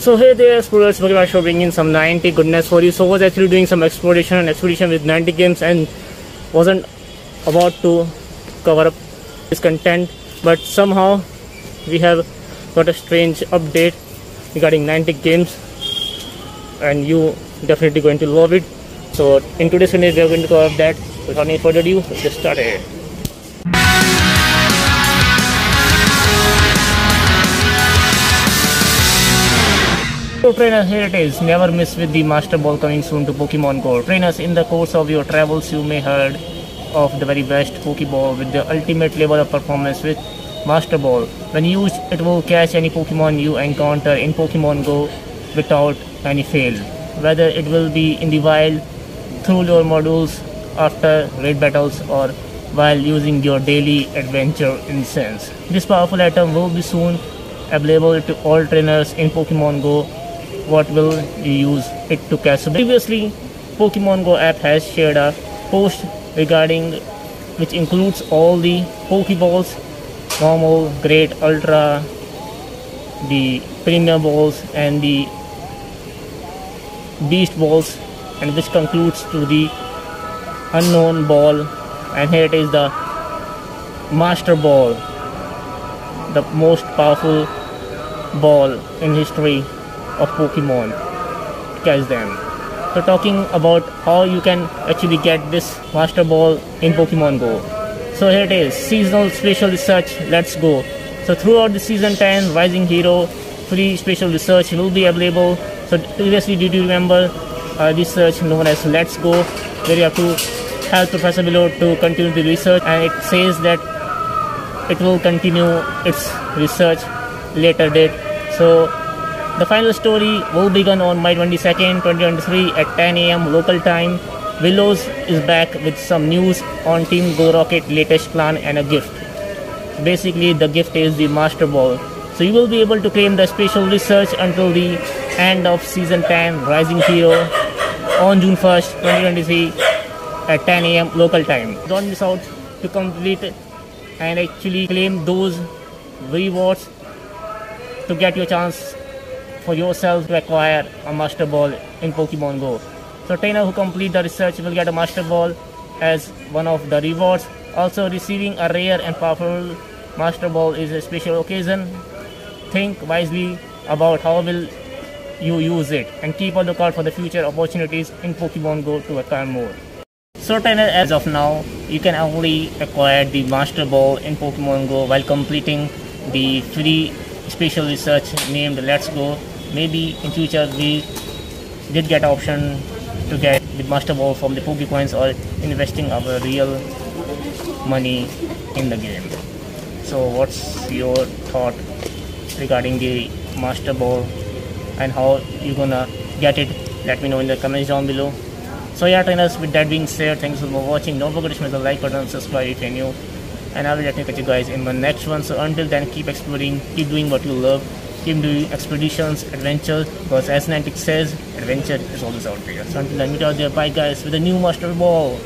So hey there explorers, Pokemon Show bringing in some 90 goodness for you. So I was actually doing some exploration and expedition with 90 games and wasn't about to cover up this content but somehow we have got a strange update regarding 90 games and you definitely going to love it. So in today's video we are going to cover that. Without any further ado, let's get started. So trainers, here it is. Never miss with the Master Ball coming soon to Pokemon Go. Trainers, in the course of your travels, you may heard of the very best Pokeball with the ultimate level of performance with Master Ball. When used, it will catch any Pokemon you encounter in Pokemon Go without any fail. Whether it will be in the wild, through your modules, after raid battles, or while using your daily adventure incense. This powerful item will be soon available to all trainers in Pokemon Go what will you use it to catch. So previously, Pokemon Go app has shared a post regarding which includes all the Pokeballs, normal, great, ultra, the premier balls and the beast balls and which concludes to the unknown ball and here it is the master ball the most powerful ball in history of Pokemon catch them. So talking about how you can actually get this Master Ball in Pokemon Go. So here it is, seasonal special research, let's go. So throughout the season 10 Rising Hero free special research will be available. So previously did you remember uh, research known as Let's Go where you have to help Professor Willow to continue the research and it says that it will continue its research later date. So the final story will begin on May 22nd, 2023 at 10 am local time. Willows is back with some news on Team Go Rocket latest plan and a gift. Basically, the gift is the Master Ball. So you will be able to claim the special research until the end of Season 10 Rising Hero on June 1st, 2023 at 10 am local time. Don't miss out to complete and actually claim those rewards to get your chance for yourself to acquire a Master Ball in Pokemon Go. So trainer who complete the research will get a Master Ball as one of the rewards. Also receiving a rare and powerful Master Ball is a special occasion. Think wisely about how will you use it and keep a lookout for the future opportunities in Pokemon Go to acquire more. So trainer as of now you can only acquire the Master Ball in Pokemon Go while completing the free special research named Let's Go. Maybe in future we did get option to get the Master Ball from the Pokecoins or investing our real money in the game. So what's your thought regarding the Master Ball and how you gonna get it? Let me know in the comments down below. So yeah trainers with that being said thanks for watching. Don't forget to smash the like button subscribe if you're new and I will me catch you guys in my next one. So until then, keep exploring, keep doing what you love, keep doing expeditions, adventures, because as Niantic says, adventure is always out there. So until then, meet out there, bye guys, with a new Master Ball.